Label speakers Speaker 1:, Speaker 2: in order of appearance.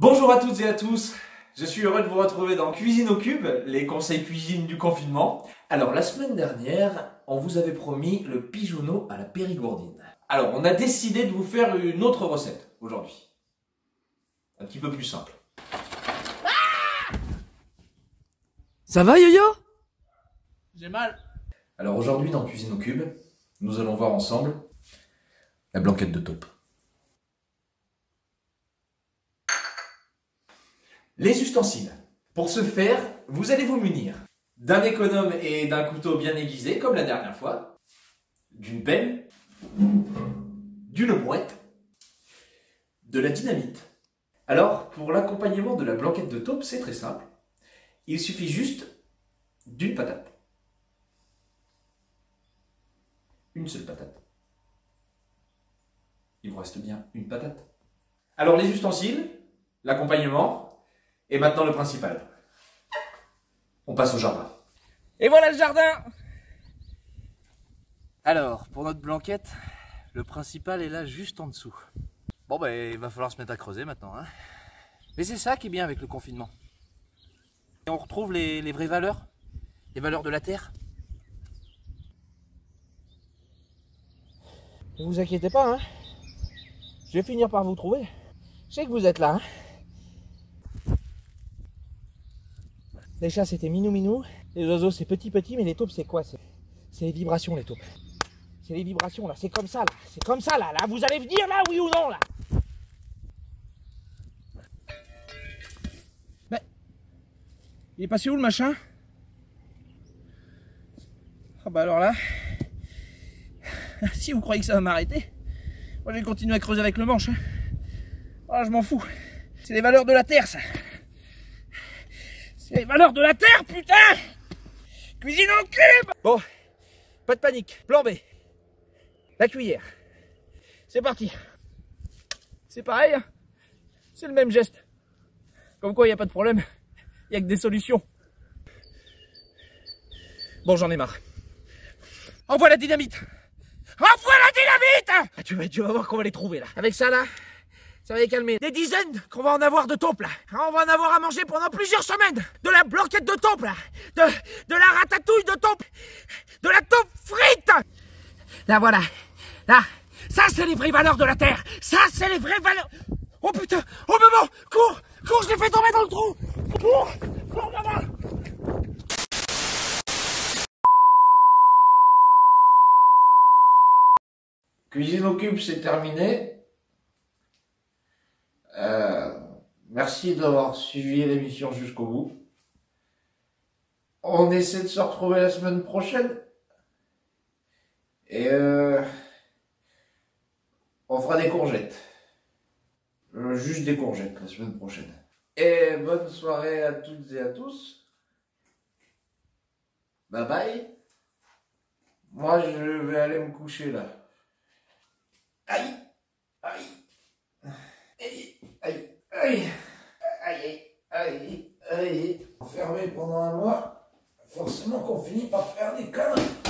Speaker 1: Bonjour à toutes et à tous, je suis heureux de vous retrouver dans Cuisine au Cube, les conseils cuisine du confinement. Alors la semaine dernière, on vous avait promis le pigeonneau à la périgourdine. Alors on a décidé de vous faire une autre recette aujourd'hui. Un petit peu plus simple.
Speaker 2: Ça va Yo-Yo?
Speaker 3: J'ai mal.
Speaker 1: Alors aujourd'hui dans Cuisine au Cube, nous allons voir ensemble la blanquette de taupe. Les ustensiles. Pour ce faire, vous allez vous munir d'un économe et d'un couteau bien aiguisé, comme la dernière fois, d'une pelle, d'une mouette, de la dynamite. Alors, pour l'accompagnement de la blanquette de taupe, c'est très simple. Il suffit juste d'une patate. Une seule patate. Il vous reste bien une patate. Alors les ustensiles, l'accompagnement, et maintenant le principal. On passe au jardin.
Speaker 3: Et voilà le jardin
Speaker 2: Alors, pour notre blanquette, le principal est là juste en dessous. Bon bah il va falloir se mettre à creuser maintenant. Hein. Mais c'est ça qui est bien avec le confinement. Et on retrouve les, les vraies valeurs, les valeurs de la terre?
Speaker 3: Ne vous inquiétez pas, hein. Je vais finir par vous trouver. Je sais que vous êtes là, hein. Les chats c'était minou minou, les oiseaux c'est petit petit, mais les taupes c'est quoi C'est les vibrations les taupes. C'est les vibrations là, c'est comme ça là, c'est comme ça là, là, vous allez venir là, oui ou non là? Mais il est passé où le machin? Ah bah alors là, si vous croyez que ça va m'arrêter, moi je vais continuer à creuser avec le manche. Hein. Voilà, je m'en fous. C'est les valeurs de la terre ça. C'est les valeurs de la terre, putain Cuisine en cube Bon, pas de panique. Plan B. La cuillère. C'est parti. C'est pareil, hein. c'est le même geste. Comme quoi, il n'y a pas de problème. Il n'y a que des solutions. Bon, j'en ai marre. Envoie la dynamite Envoie la dynamite ah, tu, vas, tu vas voir qu'on va les trouver là. Avec ça là, ça va les calmer. Des dizaines qu'on va en avoir de taupes là. On va en avoir à manger pendant plusieurs semaines. De la blanquette de taupe là. De, de la ratatouille de taupe. De la taupe frite. Là voilà. Là. Ça c'est les vraies valeurs de la terre. Ça c'est les vraies valeurs. Oh putain. Oh maman. Cours. Cours, je l'ai fait tomber dans le trou. Cours. Cours maman.
Speaker 1: Cuisine au cube, c'est terminé. Euh, merci d'avoir suivi l'émission jusqu'au bout. On essaie de se retrouver la semaine prochaine. Et euh, on fera des courgettes. Euh, Juste des courgettes la semaine prochaine. Et bonne soirée à toutes et à tous. Bye bye. Moi, je vais aller me coucher là. Aïe, aïe, aïe, aïe, aïe, aïe, aïe, aïe. Enfermé pendant un mois, forcément qu'on finit par faire des conneries.